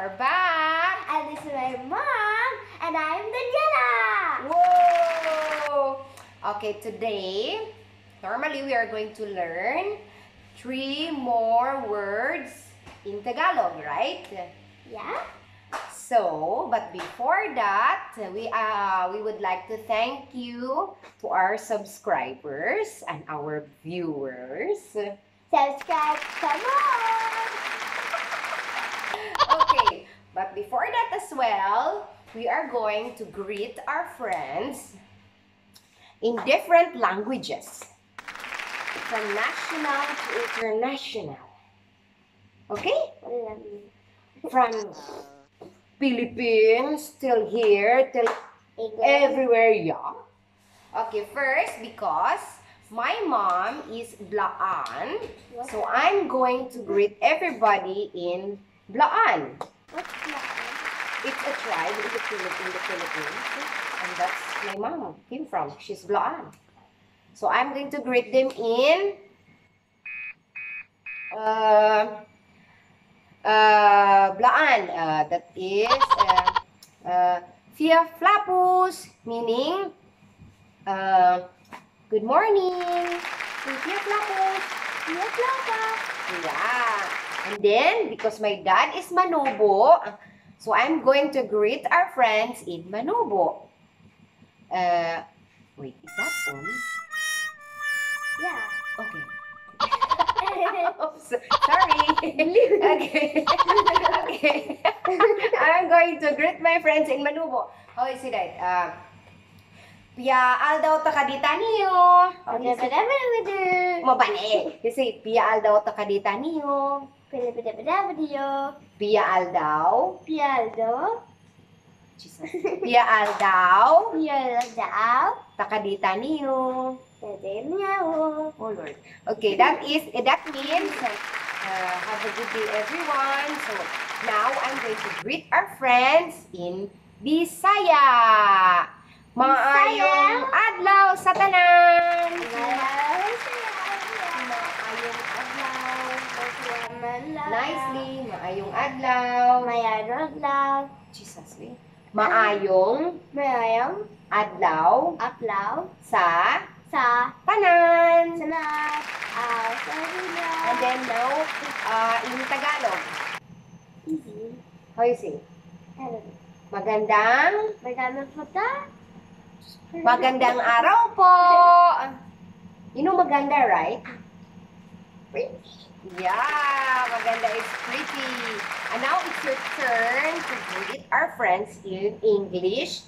are back. And this is my mom, and I'm Daniela. Whoa! Okay, today, normally we are going to learn three more words in Tagalog, right? Yeah? So, but before that, we uh, we would like to thank you to our subscribers and our viewers. Subscribe, come on! Okay, but before that as well, we are going to greet our friends in different languages. From national to international. Okay? From Philippines till here, till everywhere, yeah. Okay, first because my mom is Blaan, so I'm going to greet everybody in Blaan. What's that? It's a tribe in the, Philip- in the Philippines, and that's my mom came from. She's Blaan. So I'm going to greet them in uh, uh, Blaan. Uh, that is uh, uh, Fia Flapus, meaning uh, good morning. Fia Flapus. Fia Flapa. Yeah. And then, because my dad is Manobo, so I'm going to greet our friends in Manobo. Uh, wait, is that on? Yeah. Okay. So- sorry. okay. okay. I'm going to greet my friends in Manubo. How is it? that? Uh, Pia aldaw takadita niyo. Okay, I'm gonna do. Mabani. Kasi Pia aldaw takadita niyo. Pida pida pida video. Pia aldaw. Pialdo. Jesus. Pia aldaw Pialdaw. takadita niyo. Pwede meow. Oh Lord. Okay, that is that means uh, have a good day everyone. So now I'm going to greet our friends in Bisaya. Maayong adlaw sa tanan. Maayong Nicely, maayong adlaw. Mayroon lang. Jesus, eh. Maayong Mayroon adlaw aplaw sa sa tanan. sanat. Ah, sorry na. And then now, uh, in Tagalog, Easy. how you say? Ano? Magandang, Magandang puta. magandang araw po. You know maganda, right? Yeah, maganda is pretty. And now it's your turn to greet our friends in English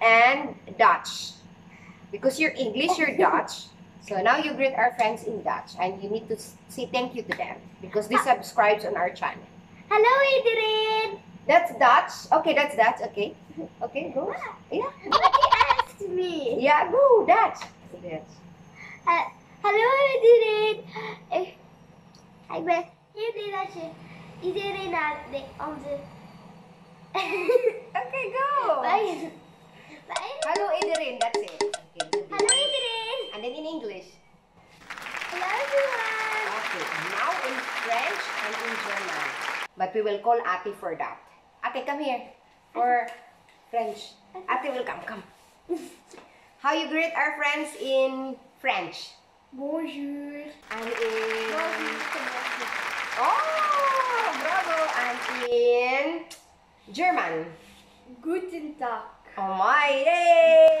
and Dutch. Because you're English, you're Dutch. So now you greet our friends in Dutch and you need to say thank you to them because they ah. subscribes on our channel. Hello, Adrian. That's Dutch. Okay, that's Dutch. Okay. Okay, go. Ah. Yeah. What he asked me? Yeah, go, Dutch. Dutch. Uh, hello, Adrian. Eh, Eh, I bet you did that shit. Adrian at the on the. Okay, go. Bye. Bye. Hello, Ederin. That's it. Okay. Hello, Adrian. And then in English. Hello, everyone. Okay. Now in French and in German. But we will call Ate for that. Ate, come here. For French. Ate will come. Come. How you greet our friends in French? Bonjour. And in... Bonjour. Oh, bravo. And in German. Guten Tag. Oh my, yay!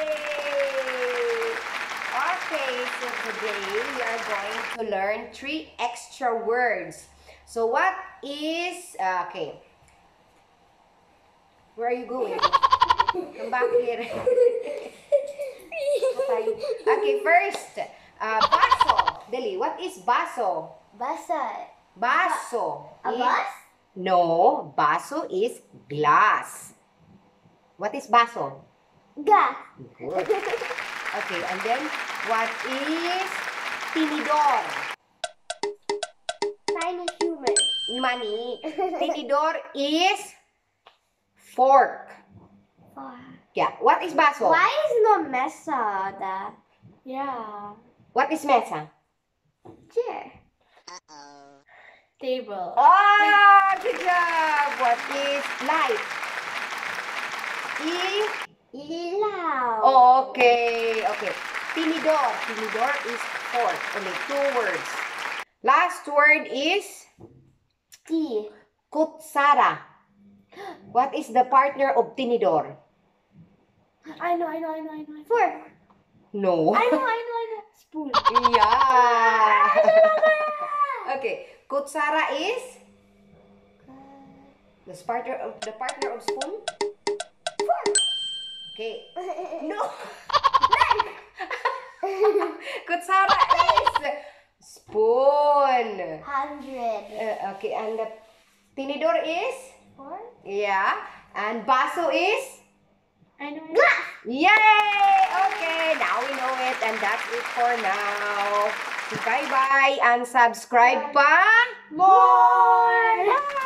Okay, so today we are going to learn three extra words. So what is, uh, okay. Where are you going? Come back here. okay. first, uh, baso. Dali, what is baso? Basa. Baso. A is- bus? No, baso is glass. What is baso? Gas. Good. Okay, and then what is tinidor? Tiny human. Money. Tinidor is fork. Yeah. What is baso? Why is no mesa? The yeah. What is mesa? Chair. Table. Ah, good job. What is light? E. Ilaw. Okay, okay. Tinidor. Tinidor is four. Only two words. Last word is T. kutsara. What is the partner of tinidor? I know, I know, I know, I know. Fork. No. I know, I know, I know. Spoon. Yeah. okay. Kutsara is the partner of the partner of spoon. Okay. No. Kutsara is spoon. Hundred. Uh, okay, and the tinidor is Four. yeah, and baso is I know. Yay. Okay, now we know it, and that's it for now. Bye-bye and subscribe pa more!